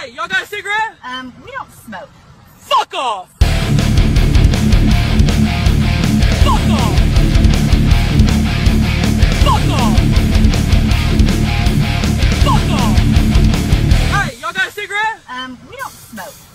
Hey, y'all got a cigarette? Um, we don't smoke. Fuck off! Fuck off! Fuck off! Fuck off! Hey, y'all got a cigarette? Um, we don't smoke.